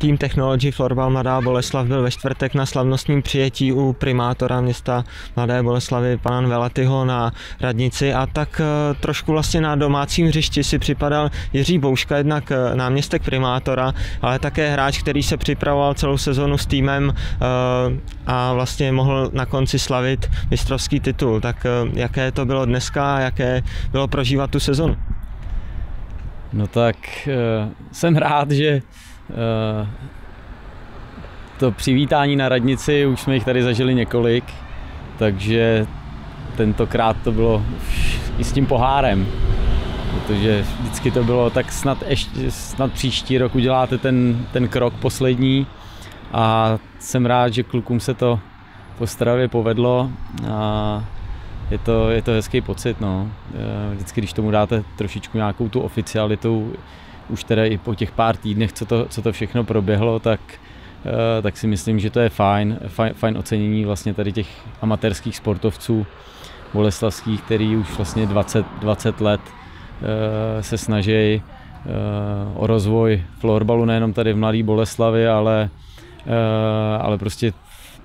Tým Technology Florbal Mladá Boleslav byl ve čtvrtek na slavnostním přijetí u primátora města Mladé Boleslavy, pana Velatyho na radnici a tak eh, trošku vlastně na domácím hřišti si připadal Jiří Bouška, jednak eh, náměstek primátora, ale také hráč, který se připravoval celou sezonu s týmem eh, a vlastně mohl na konci slavit mistrovský titul. Tak jaké to bylo dneska a jaké bylo prožívat tu sezonu? No tak jsem rád, že to přivítání na radnici, už jsme jich tady zažili několik, takže tentokrát to bylo i s tím pohárem, protože vždycky to bylo tak snad, ještě, snad příští rok uděláte ten, ten krok poslední a jsem rád, že klukům se to po Stravě povedlo a je to, je to hezký pocit, no. Vždycky, když tomu dáte trošičku nějakou tu oficialitu, už teda i po těch pár týdnech, co to, co to všechno proběhlo, tak, eh, tak si myslím, že to je fajn, fajn, fajn ocenění vlastně tady těch amatérských sportovců boleslavských, který už vlastně 20, 20 let eh, se snaží eh, o rozvoj florbalu nejenom tady v Mladé Boleslavi, ale, ale prostě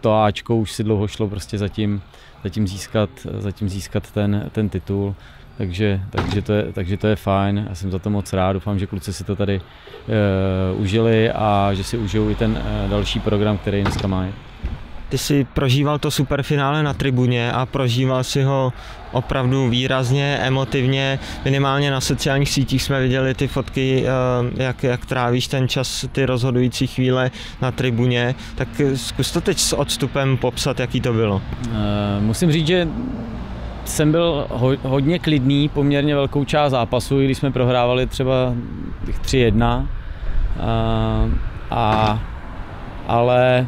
to Ačko už si dlouho šlo prostě zatím, zatím získat, zatím získat ten, ten titul takže, takže, to je, takže to je fajn. Já jsem za to moc rád. Doufám, že kluci si to tady uh, užili a že si užijou i ten uh, další program, který dneska mají. Ty jsi prožíval to superfinále na tribuně a prožíval si ho opravdu výrazně, emotivně. Minimálně na sociálních sítích jsme viděli ty fotky, eh, jak, jak trávíš ten čas, ty rozhodující chvíle na tribuně. Tak zkus to teď s odstupem popsat, jaký to bylo. Musím říct, že jsem byl ho, hodně klidný poměrně velkou část zápasu, i když jsme prohrávali třeba 3-1. A, a, ale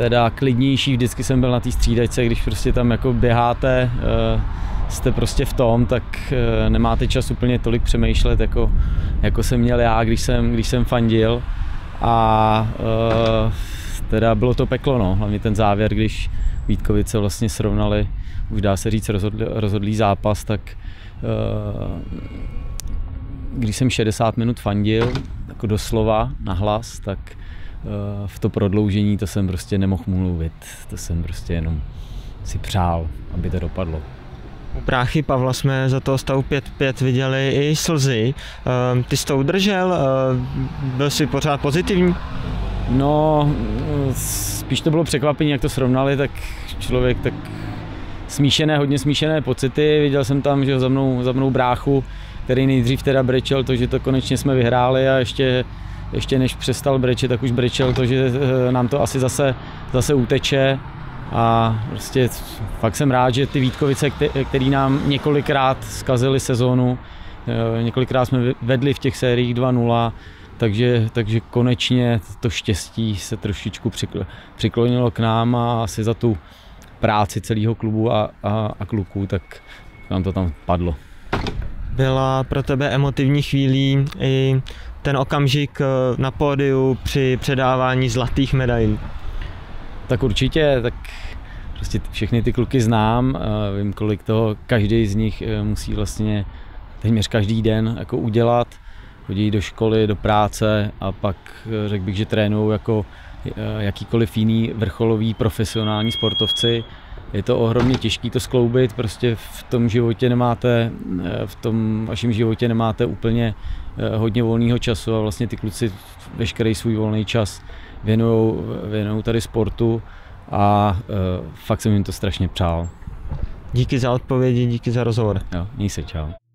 teda klidnější vždycky jsem byl na té střídačce, když prostě tam jako běháte, eh, jste prostě v tom, tak eh, nemáte čas úplně tolik přemýšlet, jako, jako jsem měl já, když jsem, když jsem fandil. A eh, teda bylo to peklo, no. hlavně ten závěr, když Vítkovice vlastně srovnali už dá se říct rozhodlý, rozhodlý zápas, tak když jsem 60 minut fandil, jako doslova na hlas, tak v to prodloužení to jsem prostě nemohl mluvit. To jsem prostě jenom si přál, aby to dopadlo. U práchy Pavla jsme za toho stavu 5-5 viděli i slzy. Uh, ty jsi to udržel? Byl jsi pořád pozitivní? No, spíš to bylo překvapení, jak to srovnali, tak člověk tak smíšené, hodně smíšené pocity. Viděl jsem tam, že za mnou, za mnou bráchu, který nejdřív teda brečel to, že to konečně jsme vyhráli a ještě, ještě než přestal brečet, tak už brečel to, že eh, nám to asi zase, zase uteče. A prostě fakt jsem rád, že ty Vítkovice, který nám několikrát zkazili sezónu, eh, několikrát jsme vedli v těch sériích 2-0, takže, takže konečně to štěstí se trošičku přiklonilo k nám a asi za tu práci celého klubu a, a, a kluků, tak nám to tam padlo. Byla pro tebe emotivní chvílí i ten okamžik eh, na pódiu při předávání zlatých medailí? Tak určitě, tak prostě všechny ty kluky znám, vím, kolik toho každý z nich eh, musí vlastně téměř každý den jako udělat. Chodí do školy, do práce a pak eh, řekl bych, že trénují jako Eh, jakýkoliv jiný vrcholový profesionální sportovci. Je to ohromně těžké to skloubit, prostě v tom životě nemáte, eh, v tom vašem životě nemáte úplně eh, hodně volného času a vlastně ty kluci veškerý svůj volný čas věnují věnují tady sportu a fakt jsem jim to strašně přál. Díky za odpovědi, díky za rozhovor. Jo, měj se, čau.